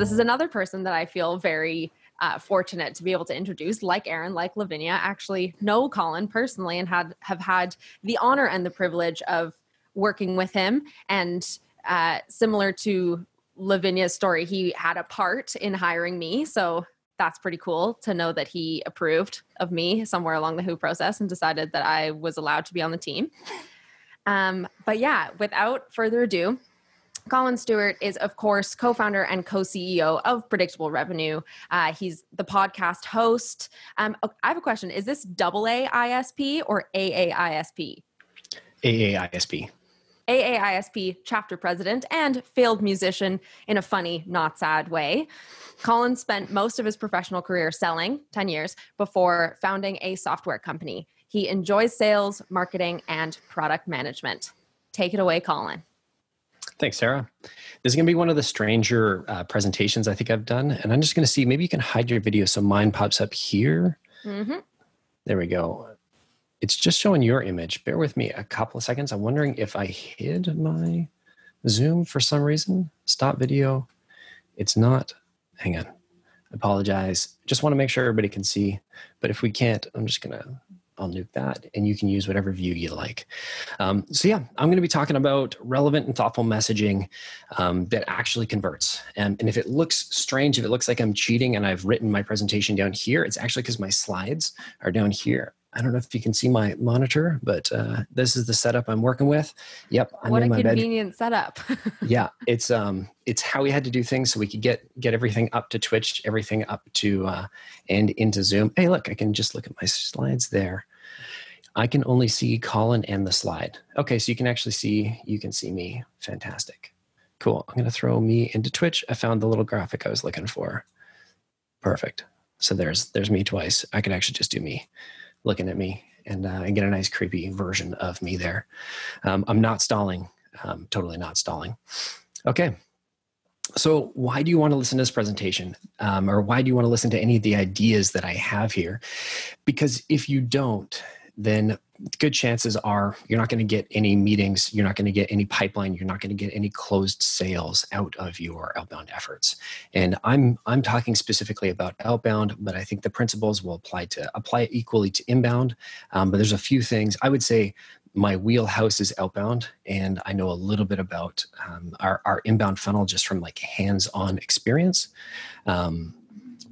this is another person that I feel very uh, fortunate to be able to introduce, like Aaron, like Lavinia, actually know Collin personally and had have had the honor and the privilege of working with him. And uh, similar to Lavinia's story, he had a part in hiring me. So that's pretty cool to know that he approved of me somewhere along the Who process and decided that I was allowed to be on the team. Um, but yeah, without further ado, Collin Stewart is, of course, co founder and co CEO of Predictable Revenue. Uh, he's the podcast host. Um, oh, I have a question Is this double A ISP or AAISP? AAISP. AAISP chapter president and failed musician in a funny, not sad way. Collin spent most of his professional career selling, 10 years, before founding a software company. He enjoys sales, marketing, and product management. Take it away, Collin. Thanks, Sarah. This is going to be one of the stranger uh, presentations I think I've done. And I'm just going to see, maybe you can hide your video so mine pops up here. Mm-hmm. There we go. It's just showing your image. Bear with me a couple of seconds. I'm wondering if I hid my Zoom for some reason. Stop video. It's not. Hang on. I apologize. Just want to make sure everybody can see. But if we can't, I'm just going to I'll nuke that, and you can use whatever view you like. Um, so yeah, I'm going to be talking about relevant and thoughtful messaging um, that actually converts. And, and if it looks strange, if it looks like I'm cheating and I've written my presentation down here, it's actually because my slides are down here. I don't know if you can see my monitor, but uh, this is the setup I'm working with. Yep, I'm what a convenient bed. setup. yeah, it's um, it's how we had to do things so we could get get everything up to Twitch, everything up to uh, and into Zoom. Hey, look, I can just look at my slides there. I can only see Collin and the slide. Okay, so you can actually see you can see me. Fantastic. Cool. I'm going to throw me into Twitch. I found the little graphic I was looking for. Perfect. So there's there's me twice. I could actually just do me looking at me and, uh, and get a nice creepy version of me there. Um, I'm not stalling, um, totally not stalling. Okay. So, why do you want to listen to this presentation? Um, or why do you want to listen to any of the ideas that I have here? Because if you don't, then good chances are you're not going to get any meetings, you're not going to get any pipeline, you're not going to get any closed sales out of your outbound efforts. And I'm I'm talking specifically about outbound, but I think the principles will apply to apply equally to inbound. Um, but there's a few things I would say. My wheelhouse is outbound, and I know a little bit about um, our, our inbound funnel just from like hands-on experience. Um,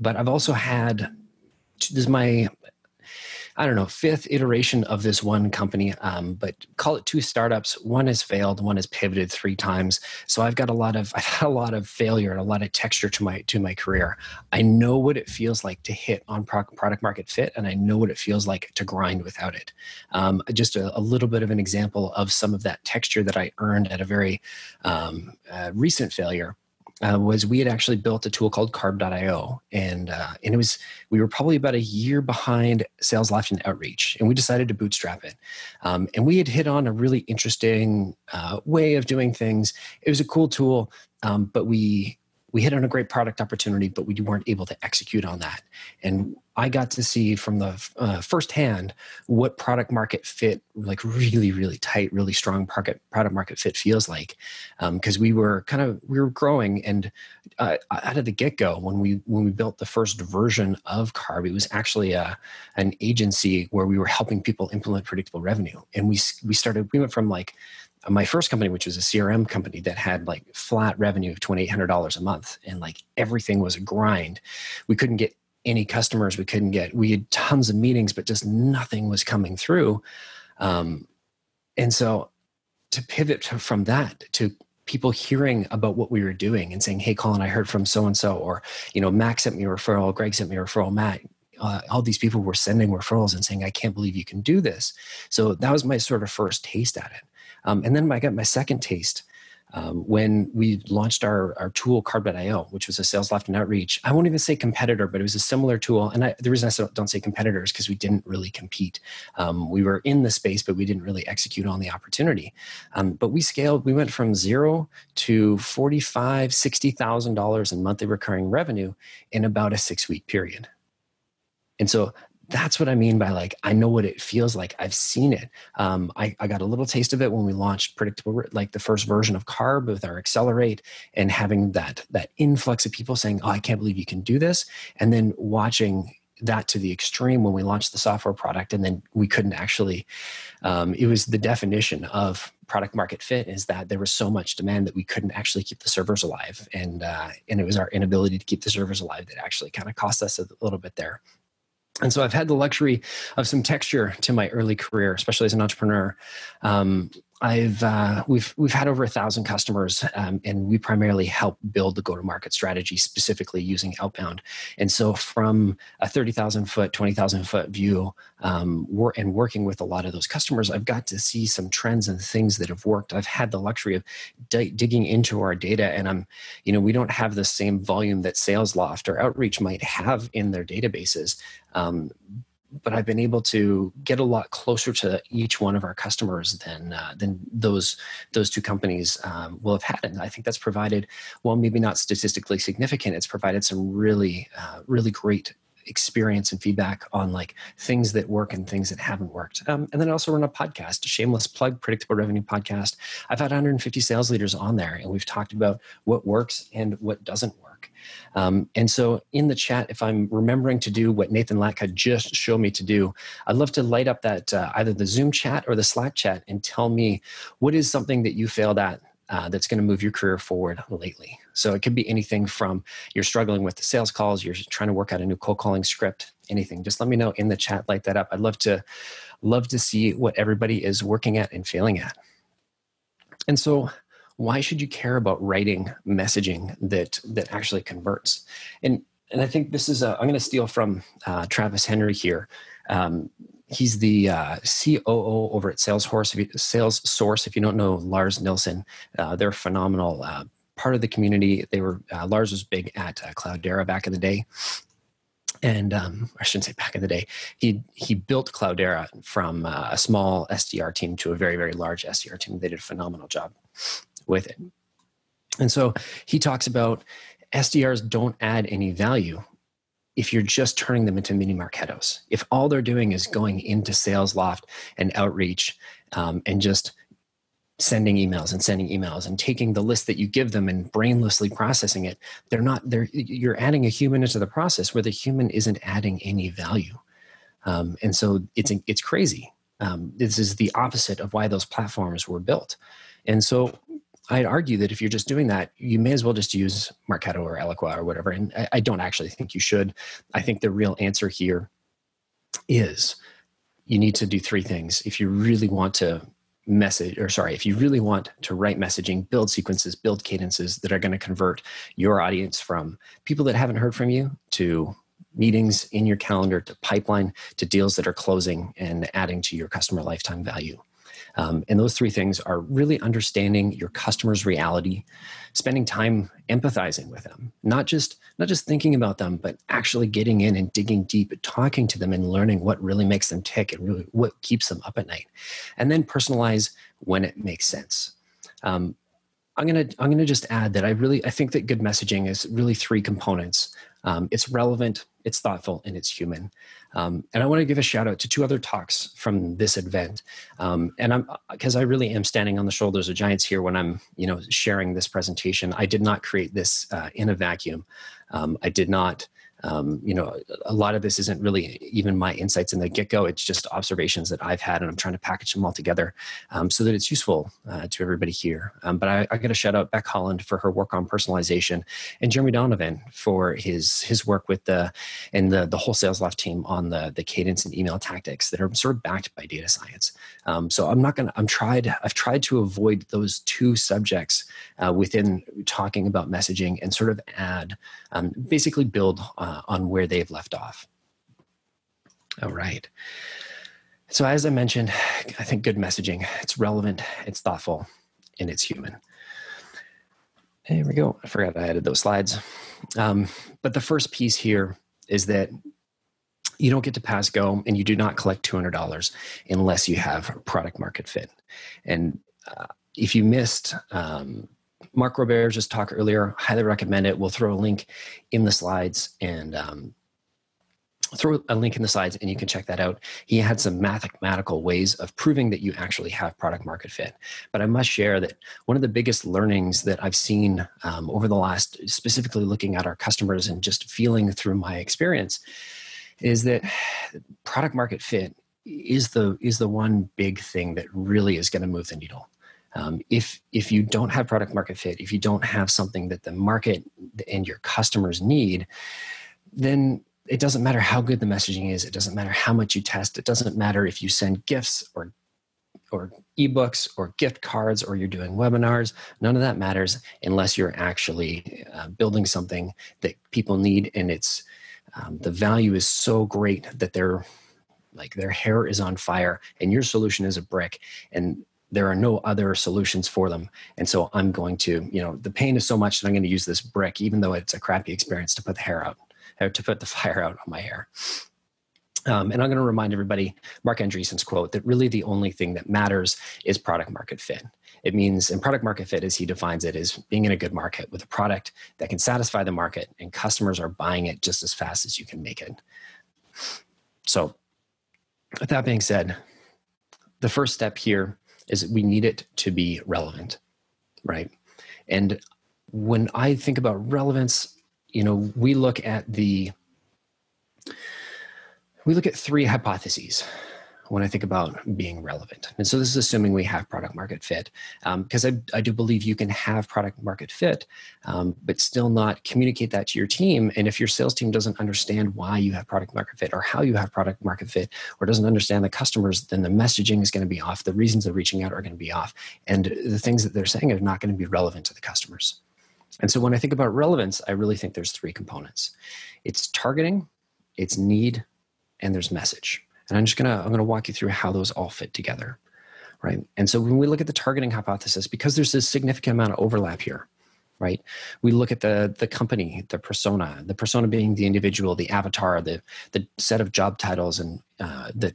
but I've also had this is my I don't know, fifth iteration of this one company, um, but call it two startups. One has failed, one has pivoted three times. So I've got a lot of I've had a lot of failure and a lot of texture to my to my career. I know what it feels like to hit on product market fit, and I know what it feels like to grind without it. Um, just a, a, little bit of an example of some of that texture that I earned at a very um, uh, recent failure uh, was we had actually built a tool called carb.io and uh, and it was we were probably about a year behind SalesLoft and outreach and we decided to bootstrap it. Um, and we had hit on a really interesting uh, way of doing things. It was a cool tool um, but we we hit on a great product opportunity, but we weren't able to execute on that. And I got to see from the uh, firsthand what product market fit, like really, really tight, really strong product product market fit feels like, because um, we were kind of we were growing, and uh, out of the get go, when we when we built the first version of Carb, it was actually a an agency where we were helping people implement predictable revenue, and we we started we went from like my first company, which was a CRM company that had like flat revenue of twenty eight hundred dollars a month, and like everything was a grind. We couldn't get any customers. We couldn't get. We had tons of meetings, but just nothing was coming through. Um, and so, to pivot from that to people hearing about what we were doing and saying, "Hey, Collin, I heard from so and so," or you know, Max sent me a referral, Greg sent me a referral, Matt. Uh, all these people were sending referrals and saying, "I can't believe you can do this." So that was my sort of first taste at it. Um, and then I got my second taste um, when we launched our, our tool carb.io, which was a SalesLoft and outreach. I won't even say competitor, but it was a similar tool. And I, the reason I don't say competitors because we didn't really compete. Um, we were in the space, but we didn't really execute on the opportunity. Um, but we scaled. We went from zero to forty-five, sixty thousand dollars in monthly recurring revenue in about a six-week period. And so that's what I mean by like, I know what it feels like. I've seen it. Um, I, I got a little taste of it when we launched predictable, like the first version of Carb with our Accelerate and having that, that influx of people saying, Oh, I can't believe you can do this. And then watching that to the extreme when we launched the software product and then we couldn't actually um, it was the definition of product market fit is that there was so much demand that we couldn't actually keep the servers alive and uh, and it was our inability to keep the servers alive that actually kind of cost us a little bit there and so I've had the luxury of some texture to my early career, especially as an entrepreneur. Um, I've uh, we've we've had over a thousand customers, um, and we primarily help build the go-to-market strategy, specifically using outbound. And so, from a thirty thousand foot, twenty thousand foot view, um, and working with a lot of those customers, I've got to see some trends and things that have worked. I've had the luxury of d- digging into our data, and I'm, you know, we don't have the same volume that SalesLoft or Outreach might have in their databases. Um, but I've been able to get a lot closer to each one of our customers than uh, than those those two companies um, will have had, and I think that's provided, well, maybe not statistically significant. It's provided some really uh, really great experience and feedback on like things that work and things that haven't worked. Um, and then I also run a podcast, a shameless plug, predictable revenue podcast. I've had 150 sales leaders on there, and we've talked about what works and what doesn't work. Um, and so in the chat, if I'm remembering to do what Nathan Latka just showed me to do, I'd love to light up that uh, either the Zoom chat or the Slack chat and tell me what is something that you failed at uh, that's going to move your career forward lately. So it could be anything from you're struggling with the sales calls, you're trying to work out a new cold calling script, anything. Just let me know in the chat, light that up. I'd love to love to see what everybody is working at and failing at. And so why should you care about writing messaging that that actually converts? And and I think this is i am going to steal from uh, Travis Henry here. Um, he's the uh, COO over at Salesforce. If you, Sales Source. If you don't know Lars Nilsson, uh, they're phenomenal. Uh, part of the community. They were uh, Lars was big at uh, Cloudera back in the day, and um, I shouldn't say back in the day. He he built Cloudera from uh, a small SDR team to a very very large SDR team. They did a phenomenal job with it. And so he talks about SDRs don't add any value if you're just turning them into mini Marketos. If all they're doing is going into SalesLoft and outreach um, and just sending emails and sending emails and taking the list that you give them and brainlessly processing it they're not they're you're adding a human into the process where the human isn't adding any value um, and so it's it's crazy um, this is the opposite of why those platforms were built and so I'd argue that if you're just doing that, you may as well just use Marketo or Eloqua or whatever. And I, I don't actually think you should. I think the real answer here is you need to do three things if you really want to message or sorry if you really want to write messaging build sequences build cadences that are going to convert your audience from people that haven't heard from you to meetings in your calendar to pipeline to deals that are closing and adding to your customer lifetime value um, and those three things are really understanding your customer's reality, spending time empathizing with them, not just not just thinking about them, but actually getting in and digging deep, talking to them, and learning what really makes them tick and really what keeps them up at night. And then personalize when it makes sense. Um, I'm gonna I'm gonna just add that I really I think that good messaging is really three components. Um, it's relevant, it's thoughtful, and it's human. Um, and I want to give a shout out to two other talks from this event. Um, and I'm because I really am standing on the shoulders of giants here when I'm you know sharing this presentation. I did not create this uh, in a vacuum. Um, I did not um, you know, a lot of this isn't really even my insights in the get go. It's just observations that I've had, and I'm trying to package them all together um, so that it's useful uh, to everybody here. Um, but I, I got to shout out Becc Holland for her work on personalization, and Jeremy Donovan for his his work with the and the the whole SalesLoft team on the the cadence and email tactics that are sort of backed by data science. Um, so I'm not gonna. I'm tried. I've tried to avoid those two subjects uh, within talking about messaging and sort of add, um, basically build. Uh, uh, on where they've left off. All right. So, as I mentioned, I think good messaging, it's relevant, it's thoughtful, and it's human. Here we go. I forgot I added those slides. Um, but the first piece here is that you don't get to pass go and you do not collect $200 unless you have product market fit. And uh, if you missed um, Mark Roberge just talked earlier. Highly recommend it. We'll throw a link in the slides and um, throw a link in the slides and you can check that out. He had some mathematical ways of proving that you actually have product market fit. But I must share that one of the biggest learnings that I've seen um, over the last, specifically looking at our customers and just feeling through my experience, is that product market fit is the is the one big thing that really is going to move the needle. Um, if if you don't have product market fit, if you don't have something that the market and your customers need, then it doesn't matter how good the messaging is. It doesn't matter how much you test. It doesn't matter if you send gifts or or ebooks or gift cards or you're doing webinars. None of that matters unless you're actually uh, building something that people need and it's um, the value is so great that they're like their hair is on fire and your solution is a brick and there are no other solutions for them and so i'm going to you know the pain is so much that i'm going to use this brick even though it's a crappy experience to put the hair out or to put the fire out on my hair. Um, and I'm going to remind everybody Marc Andreessen's quote that really the only thing that matters is product market fit. It means, and product market fit, as he defines it, is being in a good market with a product that can satisfy the market and customers are buying it just as fast as you can make it. So, with that being said, the first step here is we need it to be relevant, right? And when I think about relevance, you know, we look at the we look at three hypotheses when I think about being relevant. And so this is assuming we have product market fit, because um, I, I, do believe you can have product market fit, um, but still not communicate that to your team. And if your sales team doesn't understand why you have product market fit or how you have product market fit, or doesn't understand the customers, then the messaging is going to be off. The reasons they're reaching out are going to be off. And the things that they're saying are not going to be relevant to the customers. And so when I think about relevance, I really think there's three components. It's targeting, it's need, and there's message. And I'm just gonna I'm gonna walk you through how those all fit together. Right. And so when we look at the targeting hypothesis, because there's this significant amount of overlap here, right? We look at the the company, the persona, the persona being the individual, the avatar, the the set of job titles and uh, that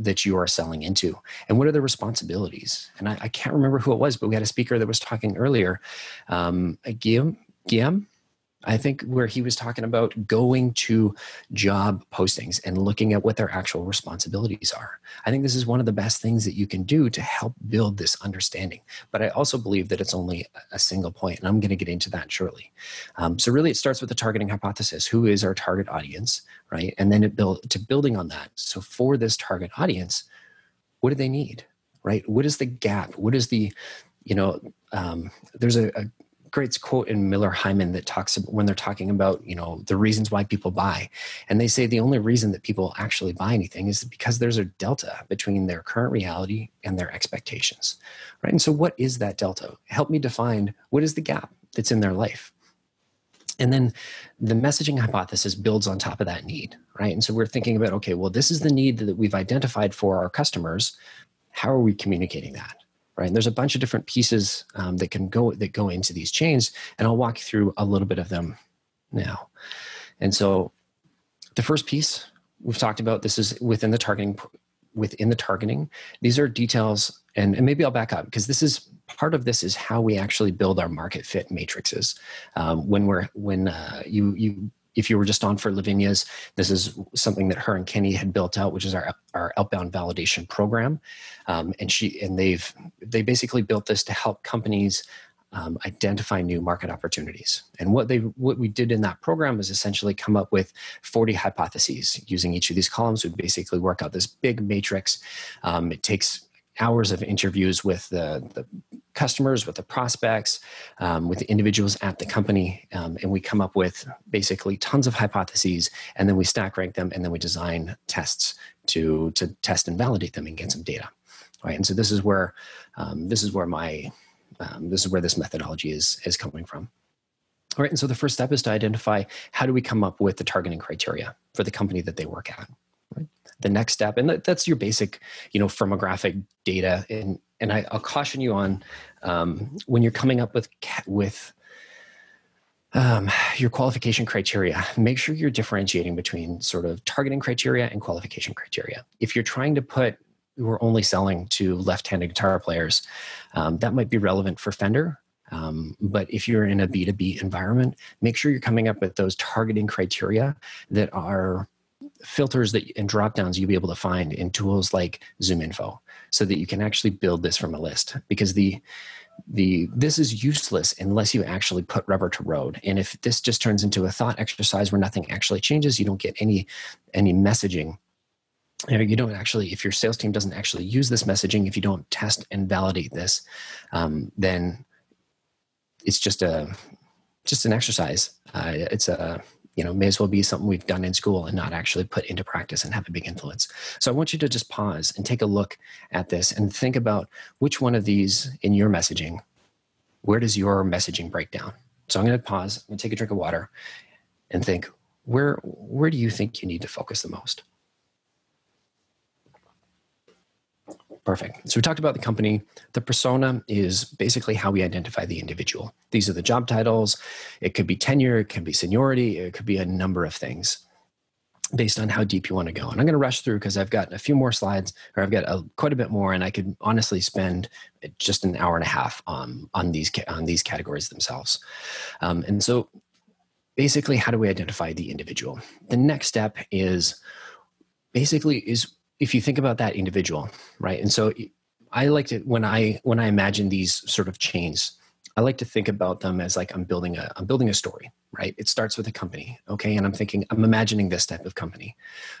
that you are selling into and what are the responsibilities and I, I, can't remember who it was but we had a speaker that was talking earlier um, guillaume guillaume I think where he was talking about going to job postings and looking at what their actual responsibilities are. I think this is one of the best things that you can do to help build this understanding. But I also believe that it's only a single point, and I'm going to get into that shortly. Um, so really, it starts with the targeting hypothesis: who is our target audience, right? And then it build to building on that. So for this target audience, what do they need, right? What is the gap? What is the you know, um, there's a, a great quote in Miller Heiman that talks about when they're talking about you know the reasons why people buy, and they say the only reason that people actually buy anything is because there's a delta between their current reality and their expectations, right? And so, what is that delta? Help me define what is the gap that's in their life. And then the messaging hypothesis builds on top of that need, right? And so we're thinking about, okay, well, this is the need that we've identified for our customers. How are we communicating that? Right? And there's a bunch of different pieces um, that can go that go into these chains, and I'll walk you through a little bit of them now. And so, the first piece we've talked about this is within the targeting within the targeting these are details and, and maybe i'll back up because this is part of this is how we actually build our market fit matrices um, when we're when uh, you you if you were just on for Lavinia's, this is something that her and Kenny had built out, which is our our outbound validation program, um, and she and they've they basically built this to help companies um, identify new market opportunities. And what they what we did in that program was essentially come up with 40 hypotheses using each of these columns. We basically work out this big matrix. Um, it takes hours of interviews with the, the customers, with the prospects, um, with the individuals at the company, um, and we come up with basically tons of hypotheses, and then we stack rank them, and then we design tests to to test and validate them and get some data. Right, and so this is where um, this is where my um, this is where this methodology is is coming from. All right, and so the first step is to identify how do we come up with the targeting criteria for the company that they work at. The next step, and that's your basic, you know, firmographic data, and and I, will caution you on um, when you're coming up with with um, your qualification criteria, make sure you're differentiating between sort of targeting criteria and qualification criteria. If you're trying to put we're only selling to left-handed guitar players, um, that might be relevant for Fender. Um, but if you're in a B2B environment, make sure you're coming up with those targeting criteria that are filters that and drop downs you'll be able to find in tools like zoom info so that you can actually build this from a list because the the this is useless unless you actually put rubber to road. And if this just turns into a thought exercise where nothing actually changes you don't get any any messaging. You know you don't actually if your sales team doesn't actually use this messaging if you don't test and validate this um, then it's just a just an exercise. Uh, it's a you know may as well be something we've done in school and not actually put into practice and have a big influence. So i want you to just pause and take a look at this and think about which one of these in your messaging where does your messaging break down? So i'm going to pause to take a drink of water and think where where do you think you need to focus the most Perfect. So we talked about the company. The persona is basically how we identify the individual. These are the job titles. It could be tenure, it could be seniority, it could be a number of things based on how deep you want to go. And I'm going to rush through because I've got a few more slides, or I've got a, quite a bit more, and I could honestly spend just an hour and a half um, on these on these categories themselves. Um, and so, basically, how do we identify the individual? The next step is basically is if you think about that individual, right? And so I like to when I when I imagine these sort of chains, I like to think about them as like I'm building a I'm building a story, right? It starts with a company, okay, and I'm thinking I'm imagining this type of company,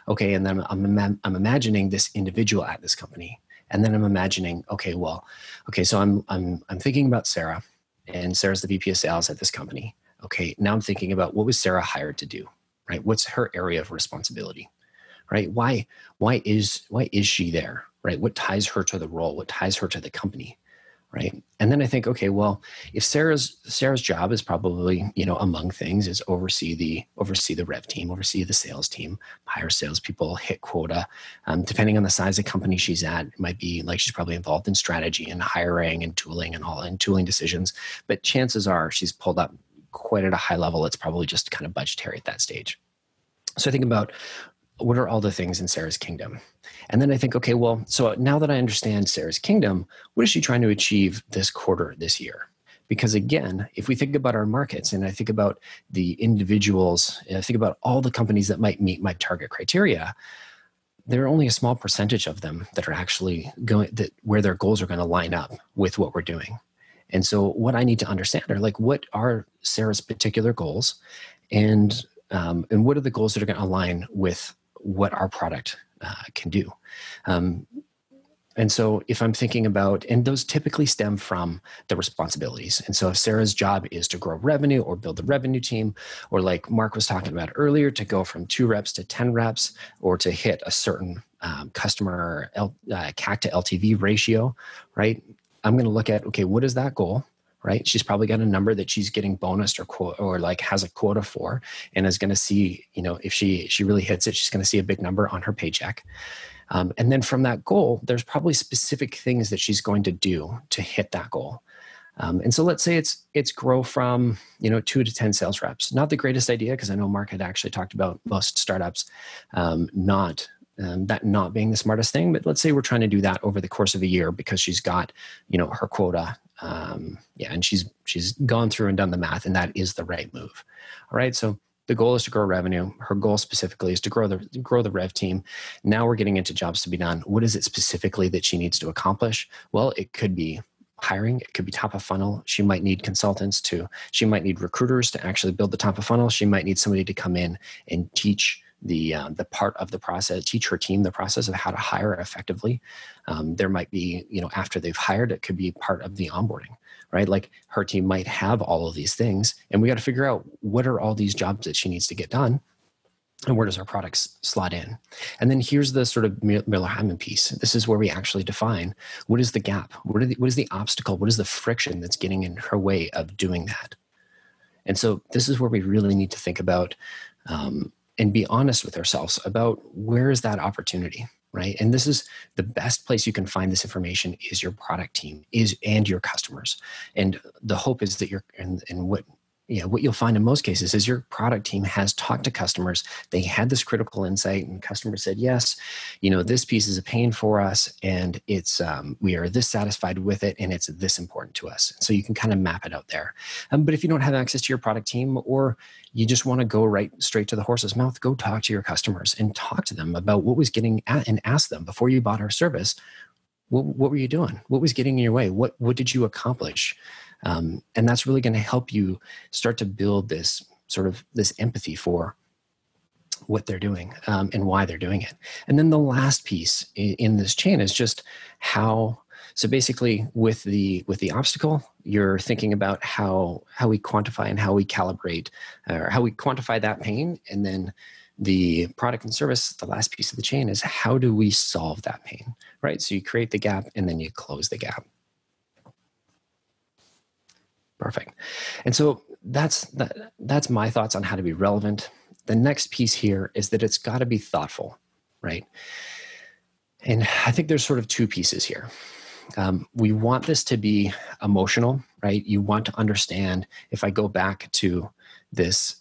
okay, and then I'm I'm imagining this individual at this company, and then I'm imagining, okay, well, okay, so I'm I'm I'm thinking about Sarah, and Sarah's the VP of sales at this company. Okay, now I'm thinking about what was Sarah hired to do, right? What's her area of responsibility? Right? Why why is why is she there right? What ties her to the role? What ties her to the company right? And then i think okay well if sarah's sarah's job is probably you know among things is oversee the oversee the rev team oversee the sales team hire salespeople hit quota. Um, depending on the size of company she's at it might be like she's probably involved in strategy and hiring and tooling and all and tooling decisions. But chances are she's pulled up quite at a high level. It's probably just kind of budgetary at that stage. So I think about what are all the things in Sarah's kingdom? And then I think, okay, well, so now that I understand Sarah's kingdom, what is she trying to achieve this quarter, this year? Because again, if we think about our markets and I think about the individuals, I think about all the companies that might meet my target criteria, there are only a small percentage of them that are actually going that where their goals are going to line up with what we're doing. And so what I need to understand are like what are Sarah's particular goals and um, and what are the goals that are going to align with what our product uh, can do. Um, and so, if I'm thinking about, and those typically stem from the responsibilities. And so, if Sarah's job is to grow revenue or build the revenue team, or like Mark was talking about earlier, to go from two reps to 10 reps, or to hit a certain um, customer L, uh, CAC to LTV ratio, right? I'm going to look at, okay, what is that goal? Right? She's probably got a number that she's getting bonused or quote or like has a quota for, and is going to see, you know, if she she really hits it, she's going to see a big number on her paycheck. Um, and then from that goal, there's probably specific things that she's going to do to hit that goal. Um, and so let's say it's it's grow from you know two to ten sales reps. Not the greatest idea because I know Mark had actually talked about most startups um, not um, that not being the smartest thing. But let's say we're trying to do that over the course of a year because she's got you know her quota um, yeah, and she's she's gone through and done the math, and that is the right move. All right, so the goal is to grow revenue. Her goal specifically is to grow the grow the rev team. Now we're getting into jobs to be done. What is it specifically that she needs to accomplish? Well, it could be hiring it could be top of funnel she might need consultants to she might need recruiters to actually build the top of funnel she might need somebody to come in and teach the uh, the part of the process teach her team the process of how to hire effectively. Um, there might be you know after they've hired it could be part of the onboarding right? Like her team might have all of these things and we got to figure out what are all these jobs that she needs to get done and where does our products slot in? And then here's the sort of miller heiman piece. This is where we actually define what is the gap? What, the, what is the obstacle? What is the friction that's getting in her way of doing that? And so this is where we really need to think about um, and be honest with ourselves about where is that opportunity right? And this is the best place you can find this information is your product team is and your customers. And the hope is that you're and, and what yeah, what you'll find in most cases is your product team has talked to customers. They had this critical insight, and customers said, "Yes, you know, this piece is a pain for us, and it's um, we are this satisfied with it, and it's this important to us." So you can kind of map it out there. Um, but if you don't have access to your product team, or you just want to go right straight to the horse's mouth, go talk to your customers and talk to them about what was getting at, and ask them before you bought our service. What, what were you doing? What was getting in your way? What what did you accomplish? Um, and that's really going to help you start to build this sort of this empathy for what they're doing um, and why they're doing it. And then the last piece in, in this chain is just how so basically with the with the obstacle you're thinking about how how we quantify and how we calibrate or how we quantify that pain. And then the product and service the last piece of the chain is how do we solve that pain right? So you create the gap and then you close the gap Perfect. And so that's that, that's my thoughts on how to be relevant. The next piece here is that it's got to be thoughtful, right? And I think there's sort of two pieces here. Um, we want this to be emotional, right? You want to understand. If I go back to this,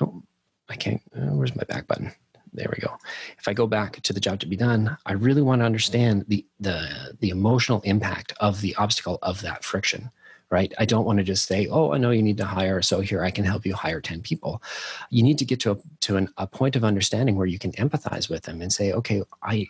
oh, I can't. Uh, where's my back button? There we go. If I go back to the job to be done, I really want to understand the the the emotional impact of the obstacle of that friction right? I don't want to just say, oh, I know you need to hire, so here I can help you hire 10 people. You need to get to a, to an, a point of understanding where you can empathize with them and say, okay, I,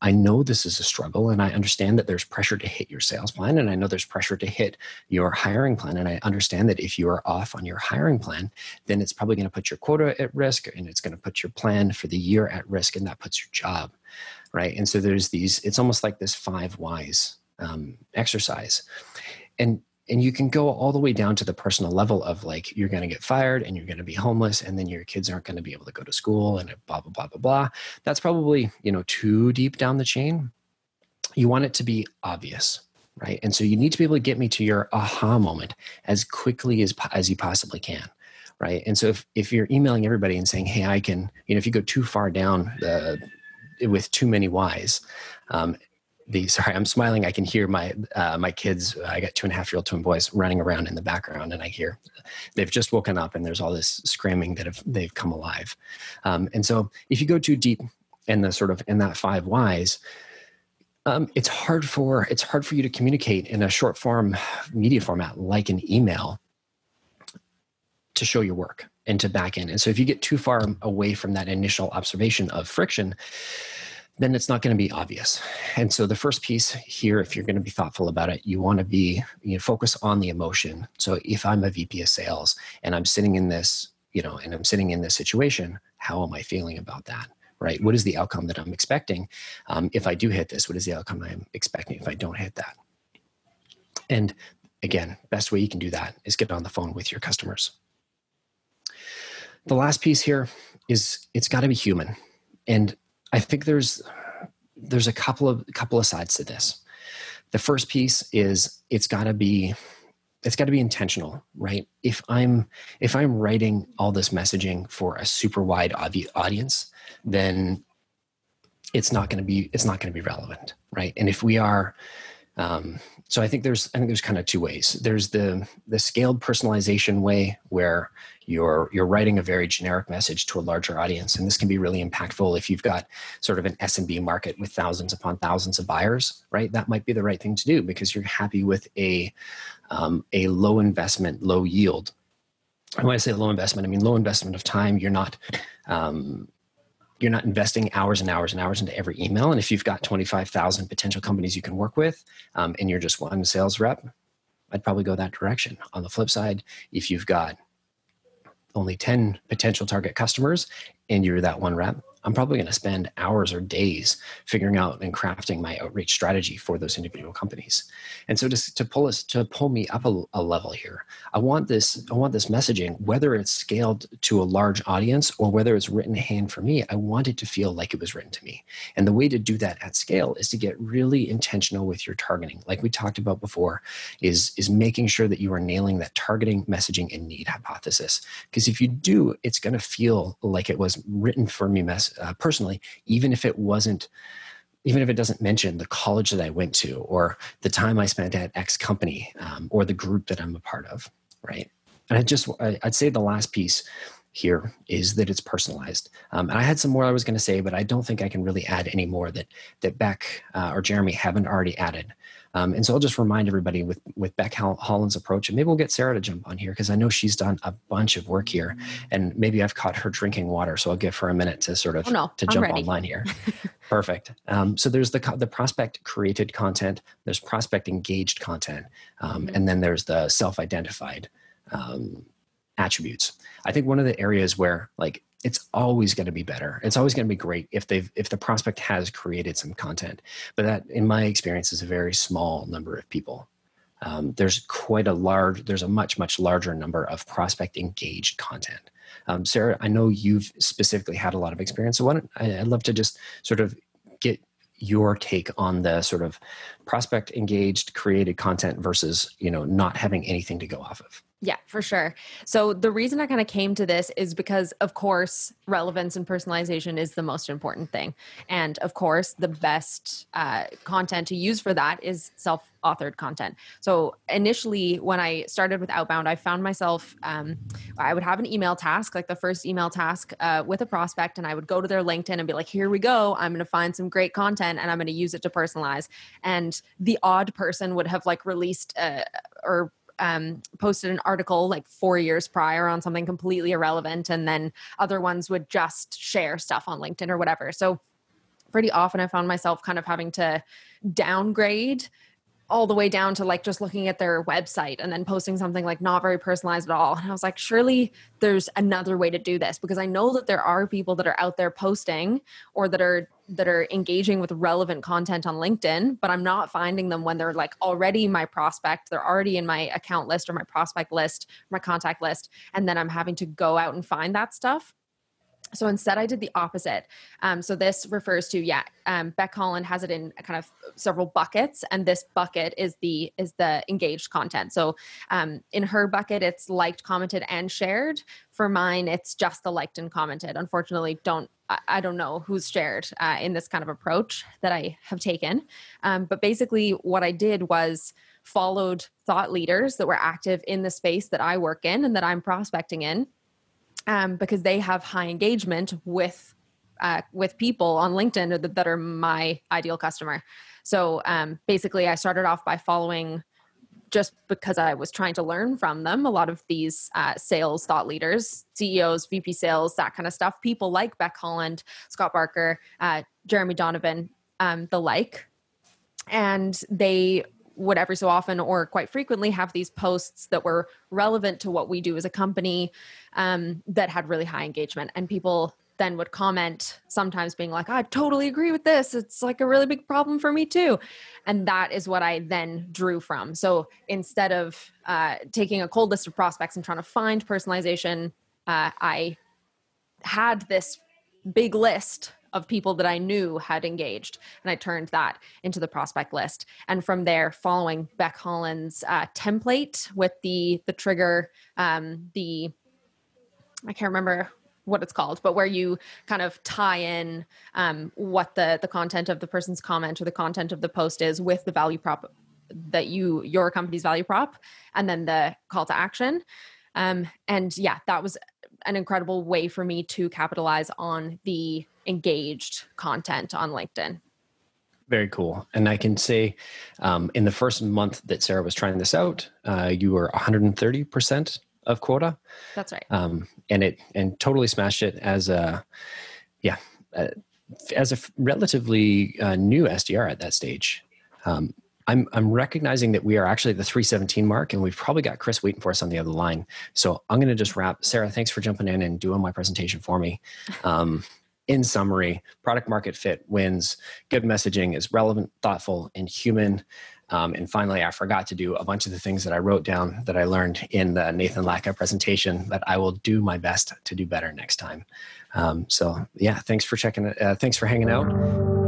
I know this is a struggle and I understand that there's pressure to hit your sales plan and I know there's pressure to hit your hiring plan. And I understand that if you are off on your hiring plan, then it's probably going to put your quota at risk and it's going to put your plan for the year at risk and that puts your job, right? And so there's these, it's almost like this five whys um, exercise. And and you can go all the way down to the personal level of like you're going to get fired and you're going to be homeless and then your kids aren't going to be able to go to school and blah blah blah blah blah. That's probably you know too deep down the chain. You want it to be obvious right? And so you need to be able to get me to your aha moment as quickly as as you possibly can right? And so if if you're emailing everybody and saying hey i can you know if you go too far down the with too many whys um, the sorry i'm smiling. I can hear my uh, my kids i got two and a half year old twin boys running around in the background and i hear they've just woken up and there's all this screaming that have they've come alive. Um, and so if you go too deep in the sort of in that five whys um, it's hard for it's hard for you to communicate in a short form media format like an email to show your work and to back in. And so if you get too far away from that initial observation of friction then it's not going to be obvious. And so the first piece here, if you're going to be thoughtful about it, you want to be you know, focus on the emotion. So if I'm a VP of sales and I'm sitting in this, you know, and I'm sitting in this situation, how am I feeling about that? Right? What is the outcome that I'm expecting? Um, if I do hit this, what is the outcome I'm expecting if I don't hit that? And again, best way you can do that is get on the phone with your customers. The last piece here is it's got to be human. And I think there's there's a couple of couple of sides to this. The first piece is it's got to be it's got to be intentional, right? If I'm if I'm writing all this messaging for a super wide audience, then it's not going to be it's not going to be relevant, right? And if we are um, so I think there's I think there's kind of two ways. There's the the scaled personalization way where you're you're writing a very generic message to a larger audience, and this can be really impactful if you've got sort of an SMB market with thousands upon thousands of buyers. Right, that might be the right thing to do because you're happy with a um, a low investment, low yield. And when I say low investment, I mean low investment of time. You're not um, you're not investing hours and hours and hours into every email. And if you've got 25,000 potential companies you can work with um, and you're just one sales rep, I'd probably go that direction. On the flip side, if you've got only 10 potential target customers and you're that one rep, I'm probably going to spend hours or days figuring out and crafting my outreach strategy for those individual companies. And so to, to pull us to pull me up a, a, level here, I want this I want this messaging, whether it's scaled to a large audience or whether it's written hand for me, I want it to feel like it was written to me. And the way to do that at scale is to get really intentional with your targeting. Like we talked about before, is is making sure that you are nailing that targeting, messaging, and need hypothesis. Because if you do, it's going to feel like it was written for me uh, personally, even if it wasn't, even if it doesn't mention the college that I went to or the time I spent at X company um, or the group that I'm a part of, right? and I just I'd say the last piece here is that it's personalized. Um, and I had some more I was going to say, but I don't think I can really add any more that that Becc uh, or Jeremy haven't already added. Um, and so I'll just remind everybody with with Becc Holland's approach, and maybe we'll get Sarah to jump on here because I know she's done a bunch of work here, and maybe I've caught her drinking water, so I'll give her a minute to sort of oh, no, to jump online here. Perfect. Um, so there's the the prospect created content, there's prospect engaged content, um, mm-hmm. and then there's the self identified um, attributes. I think one of the areas where like it's always going to be better. It's always going to be great if they've if the prospect has created some content. But that, in my experience, is a very small number of people. Um, there's quite a large. There's a much much larger number of prospect engaged content. Um, Sarah, I know you've specifically had a lot of experience. So why don't, I, I'd love to just sort of get your take on the sort of prospect engaged created content versus you know not having anything to go off of. Yeah, for sure. So the reason I kind of came to this is because, of course, relevance and personalization is the most important thing. And of course, the best uh, content to use for that is self authored content. So initially, when I started with Outbound, I found myself, um, I would have an email task, like the first email task uh, with a prospect, and I would go to their LinkedIn and be like, here we go. I'm going to find some great content and I'm going to use it to personalize. And the odd person would have like released uh, or um, posted an article like four years prior on something completely irrelevant, and then other ones would just share stuff on LinkedIn or whatever. So, pretty often I found myself kind of having to downgrade all the way down to like just looking at their website and then posting something like not very personalized at all. And I was like, surely there's another way to do this because I know that there are people that are out there posting or that are that are engaging with relevant content on LinkedIn, but I'm not finding them when they're like already my prospect, they're already in my account list or my prospect list, my contact list, and then I'm having to go out and find that stuff. So instead, I did the opposite. Um, so this refers to yeah, um, Becc Holland has it in kind of several buckets, and this bucket is the is the engaged content. So um, in her bucket, it's liked, commented, and shared. For mine, it's just the liked and commented. Unfortunately, don't I, I don't know who's shared uh, in this kind of approach that I have taken. Um, but basically, what I did was followed thought leaders that were active in the space that I work in and that I'm prospecting in um, because they have high engagement with uh, with people on LinkedIn that, that are my ideal customer. So um, basically, I started off by following just because I was trying to learn from them. A lot of these uh, sales thought leaders, CEOs, VP sales, that kind of stuff. People like Becc Holland, Scott Barker, uh, Jeremy Donovan, um, the like, and they would every so often or quite frequently have these posts that were relevant to what we do as a company um, that had really high engagement. And people then would comment sometimes being like i totally agree with this. It's like a really big problem for me too. And that is what i then drew from. So instead of uh, taking a cold list of prospects and trying to find personalization uh, i had this big list of people that I knew had engaged. And I turned that into the prospect list. And from there, following Becc Holland's uh, template with the the trigger, um, the I can't remember what it's called, but where you kind of tie in um, what the the content of the person's comment or the content of the post is with the value prop that you your company's value prop, and then the call to action. Um, and yeah, that was an incredible way for me to capitalize on the engaged content on LinkedIn. Very cool. And I can say um, in the first month that Sarah was trying this out, uh, you were 130% of quota. That's right. Um, and it, and totally smashed it as a, yeah, uh, as a relatively uh, new SDR at that stage. Um, I'm I'm recognizing that we are actually at the 317 mark, and we've probably got Chris waiting for us on the other line. So I'm going to just wrap. Sarah, thanks for jumping in and doing my presentation for me. Um, in summary, product market fit wins. Good messaging is relevant, thoughtful, and human. Um, and finally, I forgot to do a bunch of the things that I wrote down that I learned in the Nathan Latka presentation that I will do my best to do better next time. Um, so yeah, thanks for checking. Uh, thanks for hanging out.